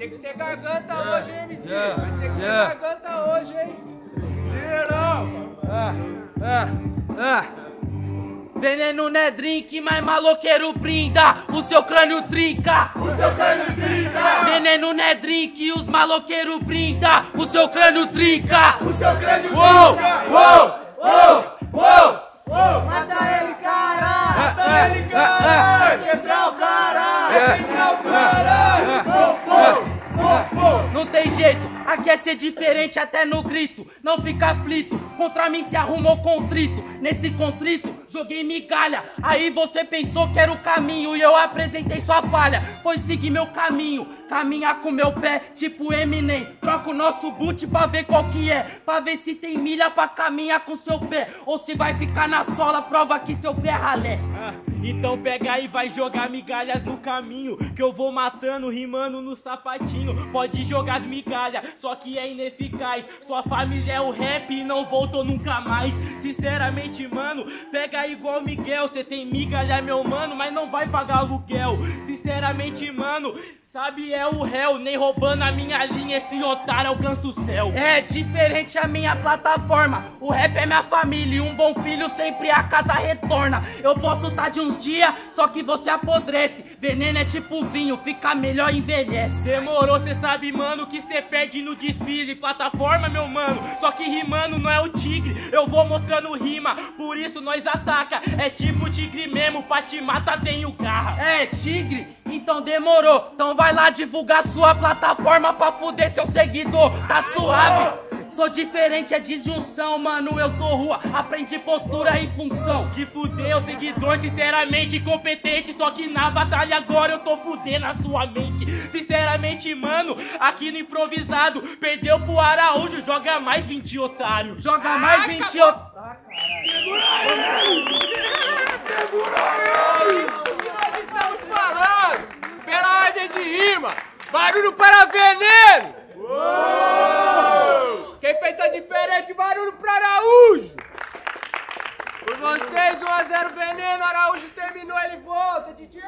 Tem que ter garganta hoje, hein, MC? Yeah. Vai ter que ter Yeah. garganta hoje, hein? Ah, ah, ah. Veneno não é drink, mas maloqueiro brinda, o seu crânio trinca. O seu crânio trinca. Veneno não é drink, os maloqueiros brinda, o seu crânio trinca. O seu crânio uou, Uou, uou, uou. Mata ele, caralho! Mata ele, caralho! Central, caralho! Central, Não tem jeito, aqui é ser diferente até no grito. Não fica aflito, contra mim se arrumou contrito. Nesse contrito, joguei migalha. Aí você pensou que era o caminho e eu apresentei sua falha. Foi seguir meu caminho, caminhar com meu pé, tipo Eminem. Troca o nosso boot pra ver qual que é. Pra ver se tem milha pra caminhar com seu pé. Ou se vai ficar na sola, prova que seu pé é ralé. Ah, então pega aí, vai jogar migalhas no caminho. Que eu vou matando, rimando no sapatinho. Pode jogar as migalhas, só que é ineficaz. Sua família é o rap e não voltou nunca mais. Sinceramente, mano, pega igual Miguel. Cê tem migalha, meu mano, mas não vai pagar aluguel. Sinceramente, mano. Sabe, é o réu, nem roubando a minha linha, esse otário alcança o céu. É diferente a minha plataforma. O rap é minha família e um bom filho sempre a casa retorna. Eu posso estar de uns dias, só que você apodrece. Veneno é tipo vinho, fica melhor envelhece. Demorou, cê sabe, mano, que cê perde no desfile. Plataforma, meu mano, só que rimando não é o tigre. Eu vou mostrando rima, por isso nós ataca. É tipo tigre mesmo, pra te matar tenho garra. É tigre? Então demorou. Então vai lá divulgar sua plataforma pra fuder seu seguidor. Tá suave? Sou diferente, é disjunção, mano. Eu sou rua, aprendi postura e função. Que fudeu, seguidor, sinceramente incompetente. Só que na batalha agora eu tô fudendo a sua mente. Sinceramente, mano, aqui no improvisado, perdeu pro Araújo, joga mais 20 otário. Joga mais 20 outros. Nós estamos falando pela ordem de rima. Barulho para veneno. Quem pensa diferente, barulho para Araújo. Por vocês, 1x0 veneno. Araújo terminou, ele volta, DJ.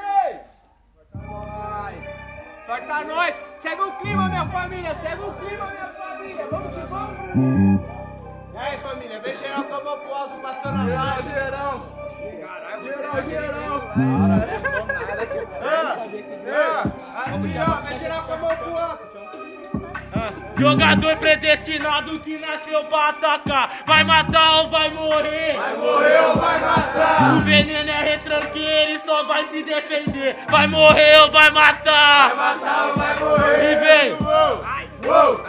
Vai. Sorta nós. Segue o clima, minha família. Segue o clima, minha família. Vamos que vamos. E aí, família, vem geral mão pro alto, passando a mão. Geral, Caralho, geral, geral. Ah, Assim, ó, vai geral com a mão pro alto. Jogador predestinado que nasceu pra atacar. Vai matar ou vai morrer? Vai morrer ou vai matar? O veneno é retranqueiro e só vai se defender. Vai morrer ou vai matar? Vai matar ou vai morrer? E vem. Uou! Bota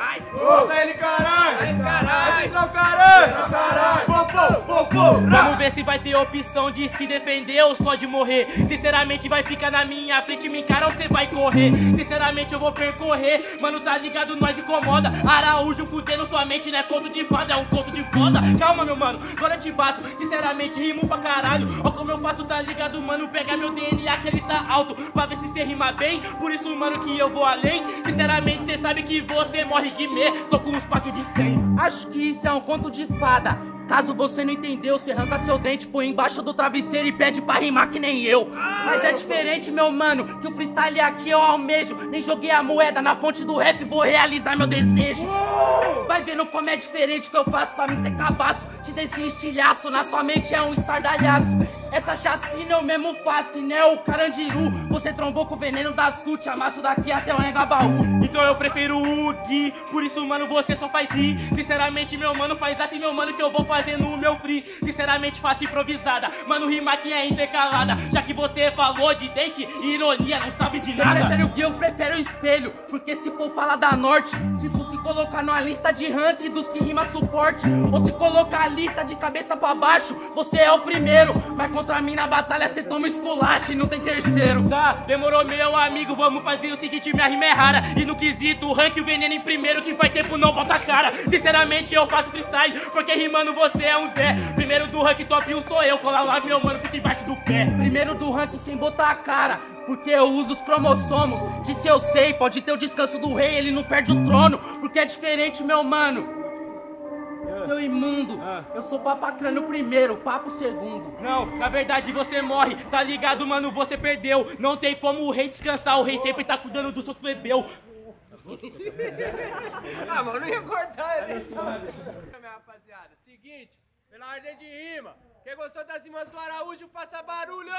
Vamos ver se vai ter opção de se defender ou só de morrer. Sinceramente, vai ficar na minha frente, me encara ou cê vai correr. Sinceramente, eu vou percorrer. Mano, tá ligado, nós incomoda. Araújo fudendo sua mente, não é conto de fada, é um conto de foda. Calma, meu mano, agora eu te bato. Sinceramente, rimo pra caralho. Ó, como eu faço, tá ligado, mano? Pega meu DNA que ele tá alto. Pra ver se cê rima bem. Por isso, mano, que eu vou além. Sinceramente, cê sabe que você morre guimê. Tô com uns patos de 100. Acho que isso é um conto de fada. Caso você não entendeu, você arranca seu dente, põe embaixo do travesseiro e pede pra rimar que nem eu. Mas é diferente, meu mano, que o freestyle aqui eu almejo. Nem joguei a moeda na fonte do rap, vou realizar meu desejo. Vai vendo como é diferente que eu faço pra mim ser cabaço. Te deixo em estilhaço, na sua mente é um estardalhaço. Essa chacina eu mesmo faço, né? O carandiru. Você trombou com o veneno da sute, amasso daqui até o Engabaú. Então eu prefiro o Gui, por isso, mano, você só faz rir. Sinceramente, meu mano, faz assim, meu mano, que eu vou fazer no meu free. Sinceramente, faço improvisada. Mano, rima aqui é intercalada. Já que você falou de dente e ironia, não sabe de nada. Gui, eu prefiro o espelho. Porque se for falar da norte, tipo, se colocar numa lista de ranking dos que rima suporte, ou se colocar a lista de cabeça pra baixo, você é o primeiro. Mas contra mim na batalha você toma esculacho e não tem terceiro. Tá, demorou meu amigo, vamos fazer o seguinte, minha rima é rara E no quesito, rank o veneno em primeiro, que faz tempo não bota a cara Sinceramente eu faço freestyle, porque rimando você é um Zé Primeiro do rank top 1 sou eu, cola lá meu mano, fica embaixo do pé Primeiro do ranking sem botar a cara. Porque eu uso os cromossomos. Disse eu sei, pode ter o descanso do rei, ele não perde o trono. Porque é diferente, meu mano. Seu imundo, eu sou papacrano primeiro, papo segundo. Não, na verdade você morre, tá ligado, mano? Você perdeu. Não tem como o rei descansar, o rei sempre tá cuidando dos seus plebeu. ah, mano, não ia cortar, ia deixar. Minha rapaziada, seguinte, pela ordem de rima, quem gostou das rimas do Araújo, faça barulho!